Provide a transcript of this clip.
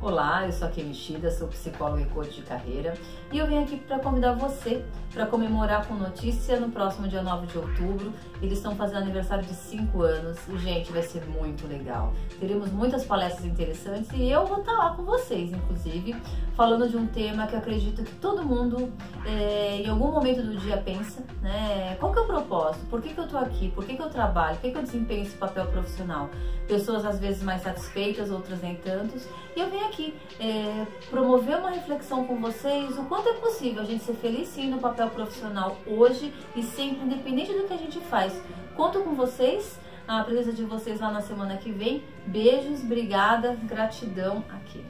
Olá, eu sou a Kemi Shida, sou psicóloga e coach de carreira e eu vim aqui para convidar você para comemorar com notícia no próximo dia 9 de outubro. Eles estão fazendo aniversário de 5 anos e, gente, vai ser muito legal. Teremos muitas palestras interessantes e eu vou estar lá com vocês, inclusive, falando de um tema que eu acredito que todo mundo é, em algum momento do dia pensa, né? Qual que é o propósito? Por que, que eu estou aqui? Por que, que eu trabalho? Por que, que eu desempenho esse papel profissional? Pessoas às vezes mais satisfeitas, outras nem tantos. E eu venho aqui é, promover uma reflexão com vocês o quanto é possível a gente ser feliz sim no papel profissional hoje e sempre, independente do que a gente faz. Conto com vocês, a presença de vocês lá na semana que vem. Beijos, obrigada, gratidão aqui.